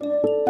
you